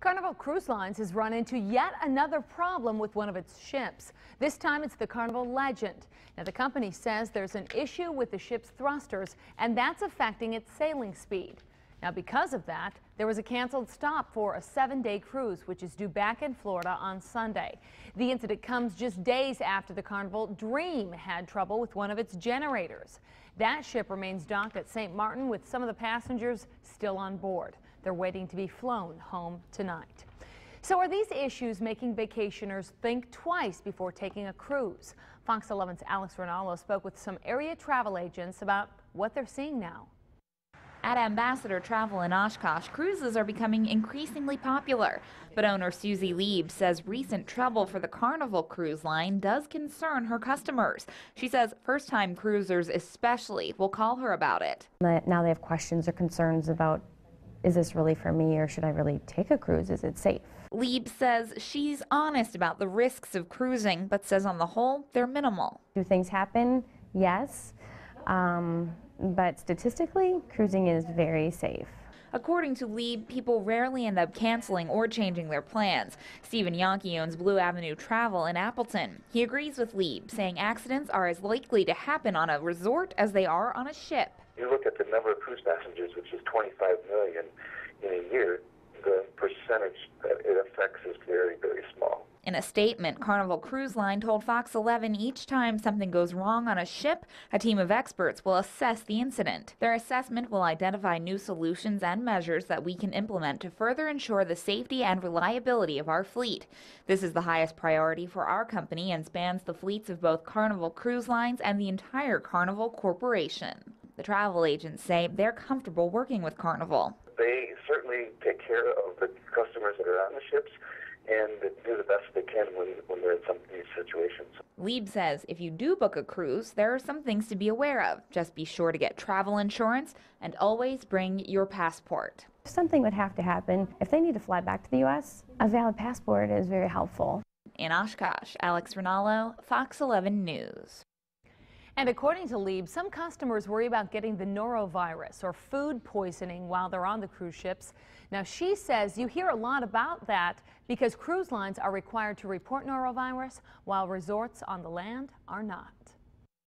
Carnival Cruise Lines has run into yet another problem with one of its ships. This time it's the Carnival Legend. Now the company says there's an issue with the ship's thrusters and that's affecting its sailing speed. Now because of that, there was a canceled stop for a seven-day cruise which is due back in Florida on Sunday. The incident comes just days after the Carnival Dream had trouble with one of its generators. That ship remains docked at St. Martin with some of the passengers still on board. They're waiting to be flown home tonight. So are these issues making vacationers think twice before taking a cruise? Fox 11's Alex Rinaldo spoke with some area travel agents about what they're seeing now. At Ambassador Travel in Oshkosh, cruises are becoming increasingly popular. But owner Susie Lieb says recent trouble for the Carnival cruise line does concern her customers. She says first time cruisers, especially, will call her about it. Now they have questions or concerns about is this really for me or should I really take a cruise? Is it safe? Lieb says she's honest about the risks of cruising, but says on the whole, they're minimal. Do things happen? Yes. Um, but statistically, cruising is very safe. According to Lieb, people rarely end up canceling or changing their plans. Stephen Yankee owns Blue Avenue Travel in Appleton. He agrees with Lieb, saying accidents are as likely to happen on a resort as they are on a ship. You look at the number of cruise passengers, which is 25 million in a year, the percentage that it affects is very, small. In a statement, Carnival Cruise Line told Fox 11 each time something goes wrong on a ship, a team of experts will assess the incident. Their assessment will identify new solutions and measures that we can implement to further ensure the safety and reliability of our fleet. This is the highest priority for our company and spans the fleets of both Carnival Cruise Lines and the entire Carnival Corporation. The travel agents say they're comfortable working with Carnival. They certainly take care of the customers that are on the ships and do the best they can when, when they're in some of these situations. Lieb says if you do book a cruise, there are some things to be aware of. Just be sure to get travel insurance and always bring your passport. If something would have to happen, if they need to fly back to the U.S., a valid passport is very helpful. In Oshkosh, Alex Rinaldo, Fox 11 News. And according to Lieb, some customers worry about getting the norovirus or food poisoning while they're on the cruise ships. Now, she says you hear a lot about that because cruise lines are required to report norovirus while resorts on the land are not.